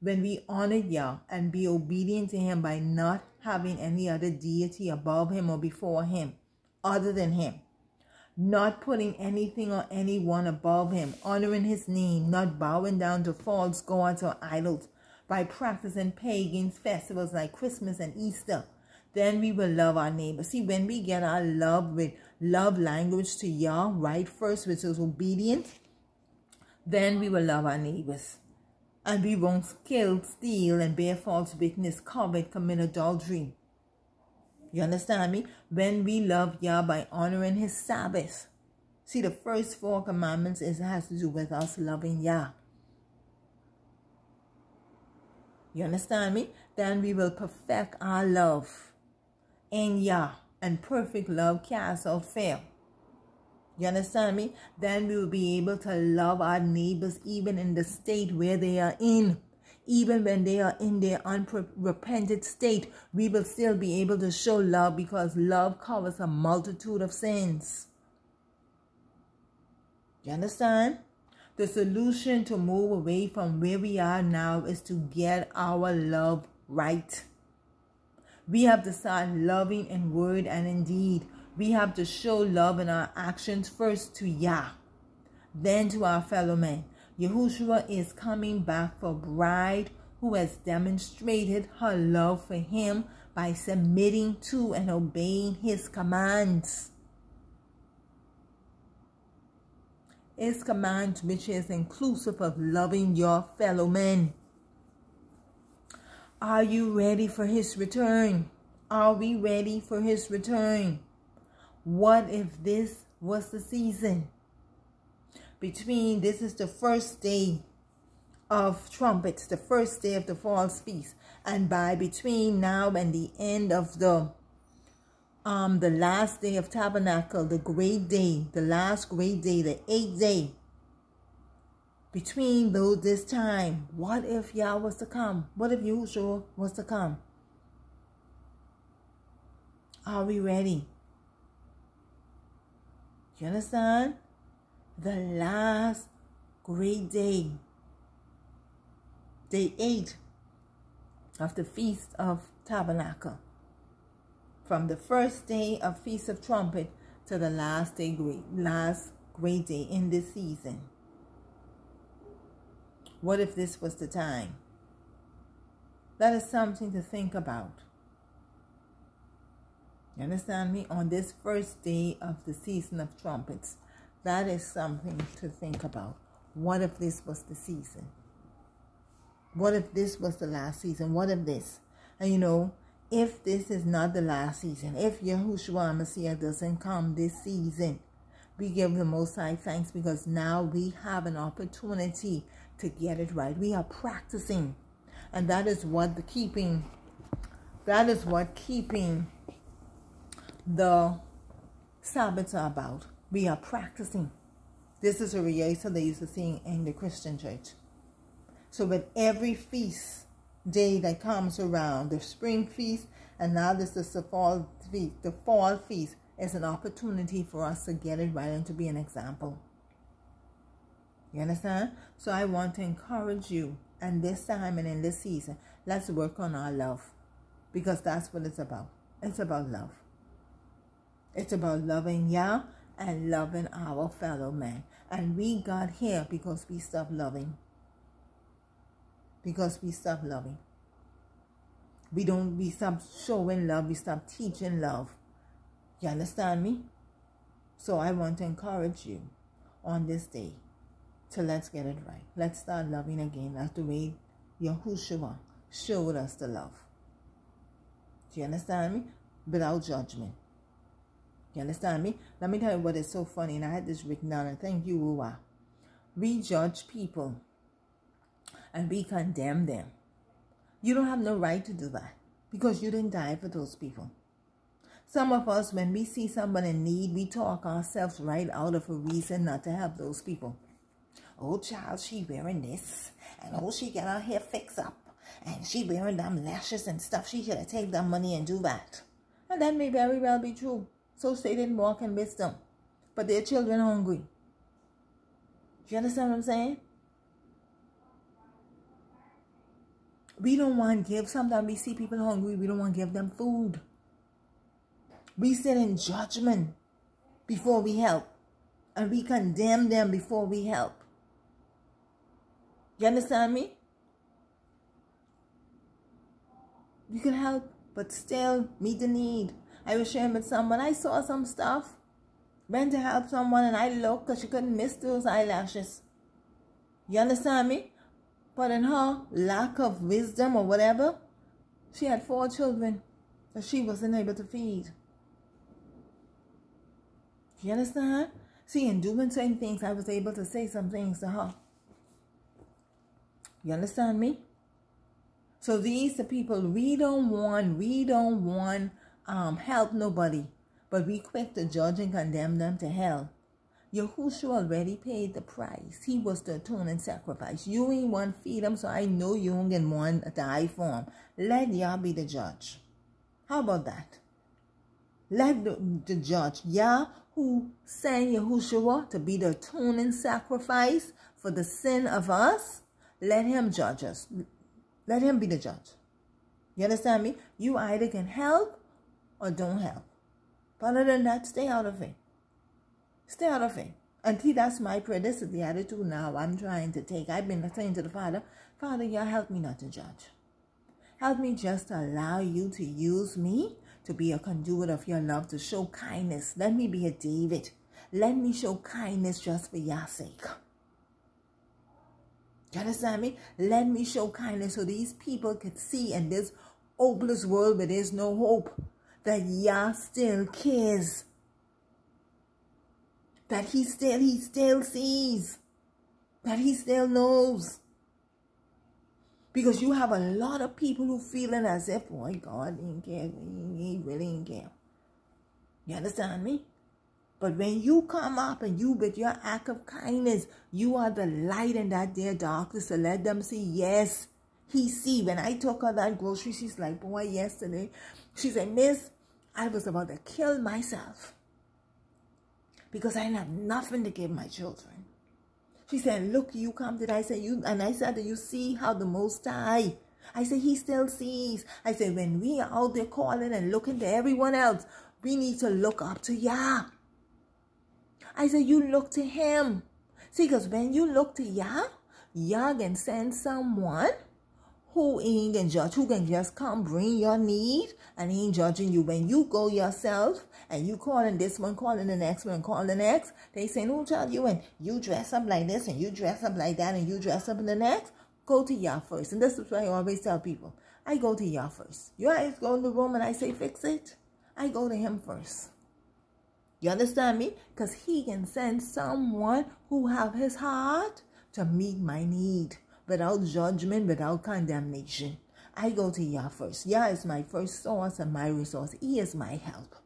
when we honor Yah and be obedient to Him by not having any other deity above him or before him other than him, not putting anything or anyone above him, honoring his name, not bowing down to false gods or idols by practicing pagan festivals like Christmas and Easter, then we will love our neighbor. See, when we get our love with love language to Yah right first, which is obedient, then we will love our neighbors and we won't kill, steal, and bear false witness, covet, commit adultery. You understand me? When we love Yah by honoring His Sabbath. See, the first four commandments is has to do with us loving Yah. You understand me? Then we will perfect our love in Yah, and perfect love casts out fear. You understand me? Then we will be able to love our neighbors even in the state where they are in. Even when they are in their unrepented state, we will still be able to show love because love covers a multitude of sins. You understand? The solution to move away from where we are now is to get our love right. We have to start loving in word and in deed we have to show love in our actions first to Yah, then to our fellow men. Yahushua is coming back for bride who has demonstrated her love for him by submitting to and obeying his commands. His commands, which is inclusive of loving your fellow men. Are you ready for his return? Are we ready for his return? What if this was the season? Between this is the first day of trumpets, the first day of the false feast, and by between now and the end of the um the last day of tabernacle, the great day, the last great day, the eighth day. Between those this time, what if Yah was to come? What if Yahushua was to come? Are we ready? You understand? The last great day, day eight of the Feast of Tabernacle. From the first day of Feast of Trumpet to the last day great last great day in this season. What if this was the time? That is something to think about. You understand me? On this first day of the season of trumpets, that is something to think about. What if this was the season? What if this was the last season? What if this? And you know, if this is not the last season, if Yahushua Messiah doesn't come this season, we give the Most High thanks because now we have an opportunity to get it right. We are practicing. And that is what the keeping, that is what keeping the Sabbaths are about. We are practicing. This is a rehearsal they used to sing in the Christian church. So with every feast day that comes around, the spring feast, and now this is the fall feast, the fall feast is an opportunity for us to get it right and to be an example. You understand? So I want to encourage you, and this time and in this season, let's work on our love because that's what it's about. It's about love. It's about loving Yah and loving our fellow man. And we got here because we stopped loving because we stopped loving. We don't, we stop showing love, we stop teaching love. You understand me? So I want to encourage you on this day to let's get it right. Let's start loving again. That's the way Yahushua showed us the love. Do you understand me? Without judgment. You understand me? Let me tell you what is so funny, and I had this written down, and thank you, Uwa. We judge people and we condemn them. You don't have no right to do that because you didn't die for those people. Some of us, when we see someone in need, we talk ourselves right out of a reason not to help those people. Oh, child, she wearing this, and oh, she got her hair fixed up, and she wearing them lashes and stuff. She should have taken that money and do that. And that may very well be true. So they didn't walk in wisdom, but their children hungry. Do you understand what I'm saying? We don't want to give. Sometimes we see people hungry. We don't want to give them food. We sit in judgment before we help. And we condemn them before we help. You understand me? You can help, but still meet the need. I was sharing with someone. I saw some stuff. Went to help someone and I looked because she couldn't miss those eyelashes. You understand me? But in her lack of wisdom or whatever, she had four children that she wasn't able to feed. You understand? See, in doing certain things, I was able to say some things to her. You understand me? So these are people we don't want, we don't want um, help nobody, but we quick to judge and condemn them to hell. Yahushua already paid the price. He was the atoning sacrifice. You ain't one feed him, so I know you ain't one die for him. Let Yah be the judge. How about that? Let the, the judge, Yah, who sent Yahushua to be the atoning sacrifice for the sin of us, let him judge us. Let him be the judge. You understand me? You either can help or don't help. But other than that, stay out of it. Stay out of it. Until that's my prayer. This is the attitude now I'm trying to take. I've been saying to the Father, Father, you help me not to judge. Help me just allow you to use me to be a conduit of your love, to show kindness. Let me be a David. Let me show kindness just for your sake. You understand me? Let me show kindness so these people could see in this hopeless world where there's no hope that Yah still cares. That he still he still sees. That he still knows. Because you have a lot of people who feeling as if boy god didn't care. He really didn't care. You understand me? But when you come up and you with your act of kindness you are the light in that dear darkness to let them see yes. He see when i took her that grocery she's like boy yesterday she said miss i was about to kill myself because I didn't have nothing to give my children. She said, look, you come to I said, you, and I said, you see how the Most High, I said, he still sees. I said, when we are out there calling and looking to everyone else, we need to look up to Yah. I said, you look to him. See, because when you look to Yah, Yah can send someone who ain't can judge, who can just come bring your need and he ain't judging you. When you go yourself and you calling this one, calling the next one, calling the next, they say, no child, you and you dress up like this and you dress up like that and you dress up in the next. Go to y'all first. And this is what I always tell people. I go to y'all first. You guys go in the room and I say, fix it. I go to him first. You understand me? Because he can send someone who have his heart to meet my need without judgment, without condemnation. I go to Yah first. Yah is my first source and my resource. He is my help.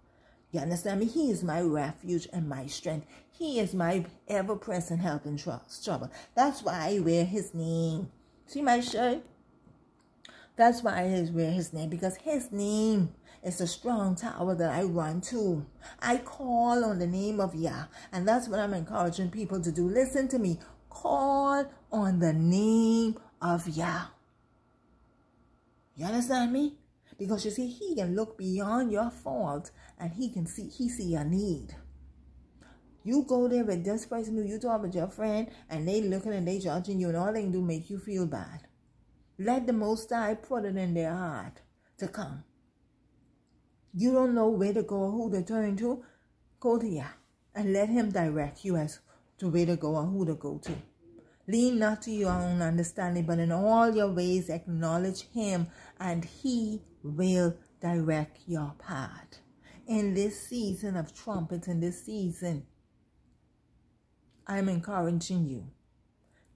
You understand me? He is my refuge and my strength. He is my ever-present help in trouble. That's why I wear his name. See my shirt? That's why I wear his name, because his name is a strong tower that I run to. I call on the name of Yah, and that's what I'm encouraging people to do. Listen to me. Call on the name of Yah. You understand me? Because you see, he can look beyond your fault and he can see, he see your need. You go there with this person who you talk with your friend and they looking and they judging you and all they can do make you feel bad. Let the Most High put it in their heart to come. You don't know where to go who to turn to, go to Yah and let him direct you as to where to go and who to go to. Lean not to your own understanding, but in all your ways acknowledge him, and he will direct your path. In this season of trumpets, in this season, I'm encouraging you.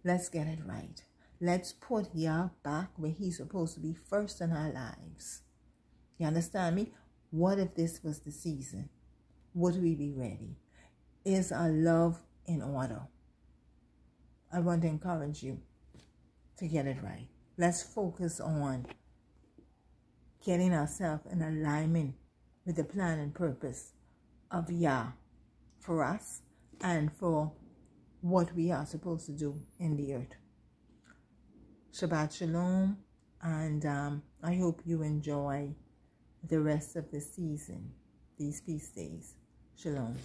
Let's get it right. Let's put Yah back where he's supposed to be first in our lives. You understand me? What if this was the season? Would we be ready? Is our love in order. I want to encourage you to get it right. Let's focus on getting ourselves in alignment with the plan and purpose of Yah for us and for what we are supposed to do in the earth. Shabbat Shalom, and um, I hope you enjoy the rest of the season, these feast days. Shalom.